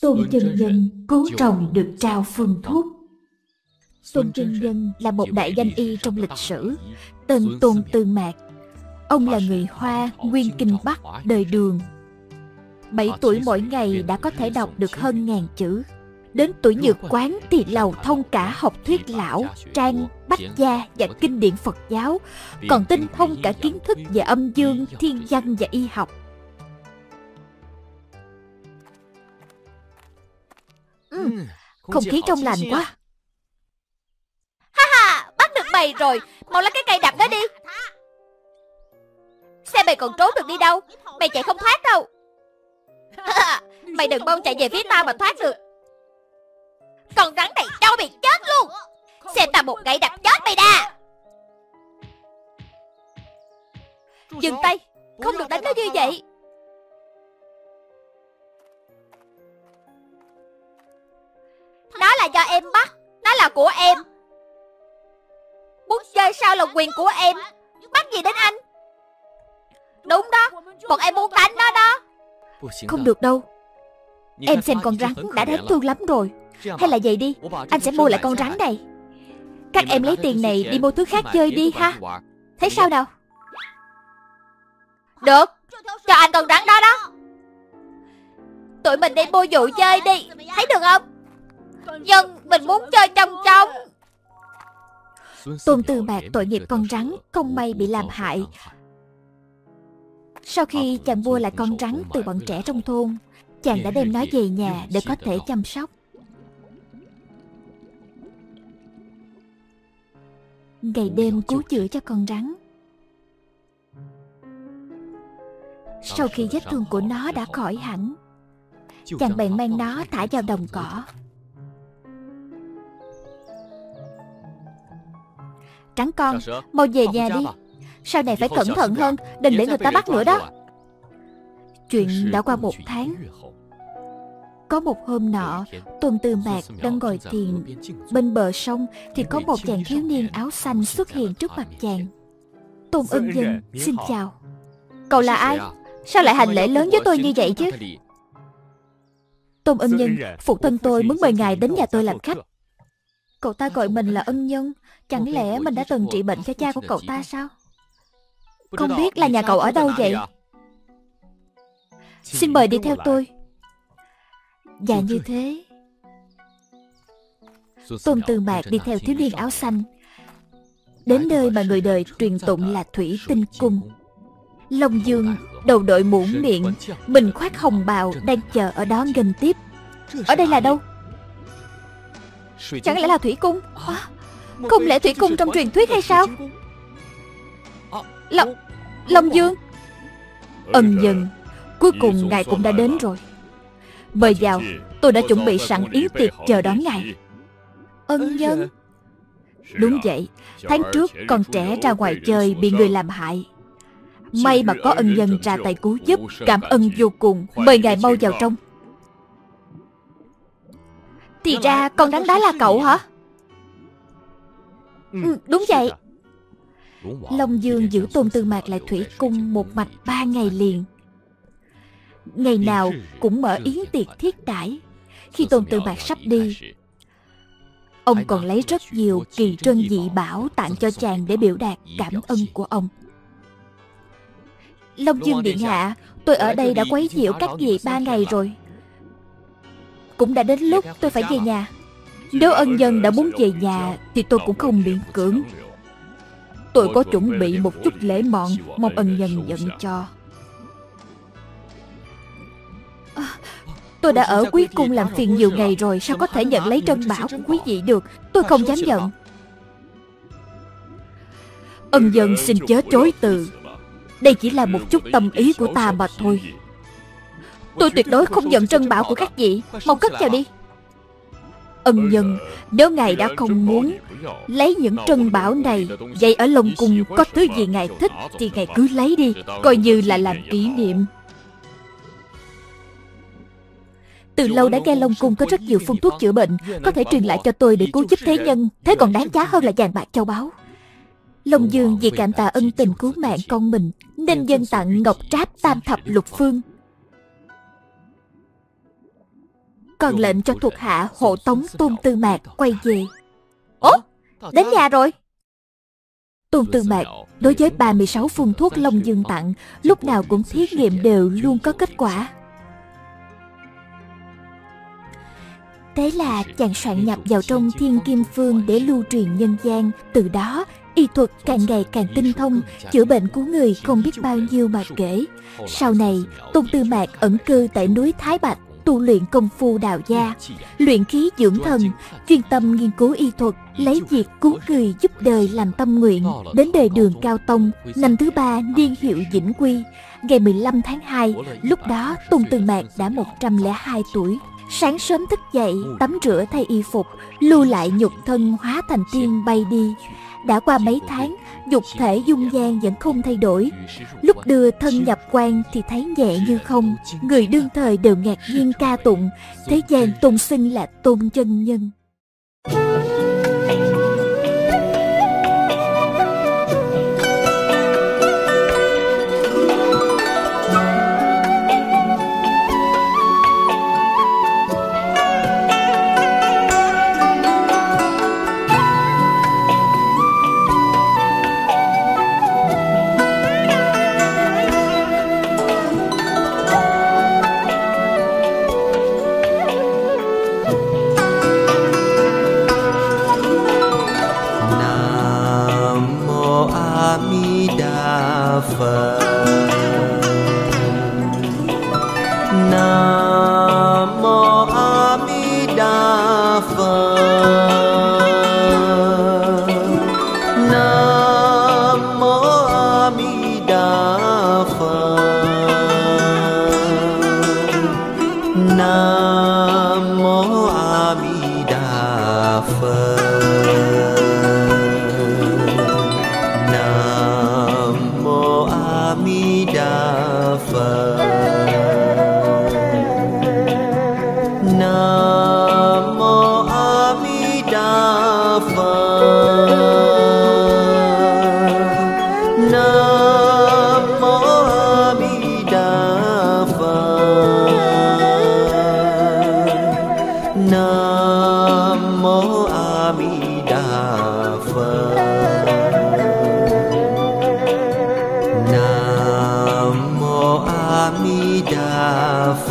Tôn chân nhân cứu trồng được trao phương thuốc. Tôn chân nhân là một đại danh y trong lịch sử Tên Tôn Tư Mạc. Ông là người Hoa, nguyên kinh Bắc, đời đường. 7 tuổi mỗi ngày đã có thể đọc được hơn ngàn chữ. Đến tuổi nhược quán thì lầu thông cả học thuyết lão, trang, bách gia và kinh điển Phật giáo. Còn tinh thông cả kiến thức về âm dương, thiên văn và y học Không khí trong lành quá. Ha ha, bắt được mày rồi. Mau lấy cái cây đập đó đi. Xem mày còn trốn được đi đâu? Mày chạy không thoát đâu. Mày đừng mong chạy về phía tao mà thoát được. Con rắn này đau mày chết luôn. Xem tao một gậy đập chết mày đà. Dừng tay. Không được đánh nó như vậy là quyền của em. Bắt gì đến anh? Đúng đó Bọn em muốn đánh nó đó. Không được đâu. Em xem con rắn đã đáng thương lắm rồi. Hay là vậy đi Anh sẽ mua lại con rắn này. Các em lấy tiền này đi mua thứ khác chơi đi ha. Thấy sao nào? Được Cho anh con rắn đó đó. Tụi mình đi mua vụ chơi đi. Thấy được không? Dân mình muốn chơi trong trong Tôn Tư Mạc tội nghiệp con rắn Không may bị làm hại. Sau khi chàng mua lại con rắn từ bọn trẻ trong thôn Chàng đã đem nó về nhà để có thể chăm sóc. Ngày đêm cứu chữa cho con rắn. Sau khi vết thương của nó đã khỏi hẳn Chàng bèn mang nó thả vào đồng cỏ Trắng con, mau về nhà đi. Sau này phải cẩn thận hơn Đừng để người ta bắt nữa đó. Chuyện đã qua một tháng Có một hôm nọ Tôn Tư Mạc đang ngồi thiền. Bên bờ sông Thì có một chàng thiếu niên áo xanh xuất hiện trước mặt chàng. Tôn ân dân xin chào. Cậu là ai? Sao lại hành lễ lớn với tôi như vậy chứ? Tôn ân nhân Phụ thân tôi muốn mời ngài đến nhà tôi làm khách Cậu ta gọi mình là ân nhân. Chẳng lẽ mình đã từng trị bệnh cho cha của cậu ta sao? Không biết là nhà cậu ở đâu vậy? Xin mời đi theo tôi. Và như thế. Tôn Từ Mạc đi theo thiếu niên áo xanh. Đến nơi mà người đời truyền tụng là Thủy Tinh Cung. Long Dương đầu đội mũ miệng Mình khoác hồng bào đang chờ ở đó nghênh tiếp. Ở đây là đâu Chẳng lẽ là Thủy Cung? À, Không lẽ Thủy Cung trong truyền thuyết hay sao? Long Long Dương. Ân dân Cuối cùng ngài cũng đã đến rồi. Mời vào Tôi đã chuẩn bị sẵn yến tiệc chờ đón ngài. Ân nhân Đúng vậy Tháng trước con trẻ ra ngoài chơi bị người làm hại. May mà có ân nhân ra tay cứu giúp Cảm ơn vô cùng. Mời ngài mau vào trong Thì ra con rắn đá là cậu hả? Ừ, Đúng vậy. Long Dương giữ Tôn Tư Mạc lại thủy cung một mạch ba ngày liền. Ngày nào cũng mở yến tiệc thiết đãi. Khi Tôn Tư Mạc sắp đi Ông còn lấy rất nhiều kỳ trân dị bảo tặng cho chàng để biểu đạt cảm ơn của ông. Long Dương Điện Hạ Tôi ở đây đã quấy nhiễu các vị ba ngày rồi cũng đã đến lúc tôi phải về nhà. Nếu ân nhân đã muốn về nhà Thì tôi cũng không miễn cưỡng. Tôi có chuẩn bị một chút lễ mọn Mong ân nhân nhận cho. À, Tôi đã ở quý cung làm phiền nhiều ngày rồi Sao có thể nhận lấy trân bảo của quý vị được? Tôi không dám nhận. Ân dân xin chớ chối từ. Đây chỉ là một chút tâm ý của ta mà thôi. Tôi tuyệt đối không nhận trân bảo của các vị. Mau cất vào đi. Ân nhân, Nếu ngài đã không muốn Lấy những trân bảo này, Vậy ở Long Cung có thứ gì ngài thích Thì ngài cứ lấy đi, Coi như là làm kỷ niệm. Từ lâu đã nghe Long Cung có rất nhiều phương thuốc chữa bệnh, Có thể truyền lại cho tôi để cứu giúp thế nhân, Thế còn đáng giá hơn là vàng bạc châu báu. Long Dương vì cảm tạ ân tình cứu mạng con mình, Nên dân tặng ngọc tráp tam thập lục phương. Còn lệnh cho thuộc hạ hộ tống Tôn Tư Mạc quay về. Ố, Đến nhà rồi. Tôn Tư Mạc đối với 36 phun thuốc Long Dương tặng Lúc nào cũng thí nghiệm đều luôn có kết quả. Thế là chàng soạn nhập vào trong thiên kim phương để lưu truyền nhân gian. Từ đó y thuật càng ngày càng tinh thông Chữa bệnh của người không biết bao nhiêu mà kể. Sau này Tôn Tư Mạc ẩn cư tại núi Thái Bạch tu luyện công phu đạo gia, luyện khí dưỡng thần, chuyên tâm nghiên cứu y thuật, lấy việc cứu người giúp đời làm tâm nguyện. Đến đời đường Cao Tông, năm thứ ba niên hiệu Vĩnh Quy, ngày 15 tháng 2, lúc đó Tôn Từ Mạc đã 102 tuổi. Sáng sớm thức dậy, tắm rửa thay y phục, lưu lại nhục thân hóa thành tiên bay đi. Đã qua mấy tháng, dục thể dung gian vẫn không thay đổi. Lúc đưa thân nhập quan thì thấy nhẹ như không. Người đương thời đều ngạc nhiên ca tụng, thế gian tôn xưng là tôn chân nhân.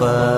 وفاق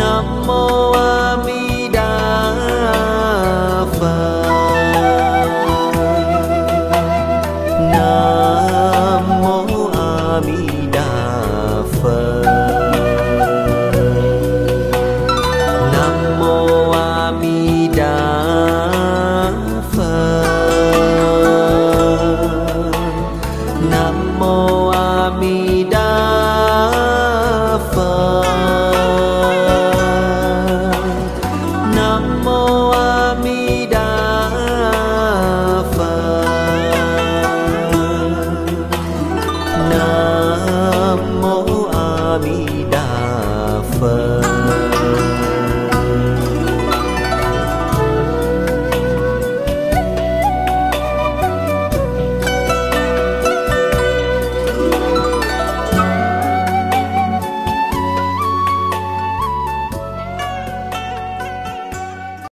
nam mô mi đà phật.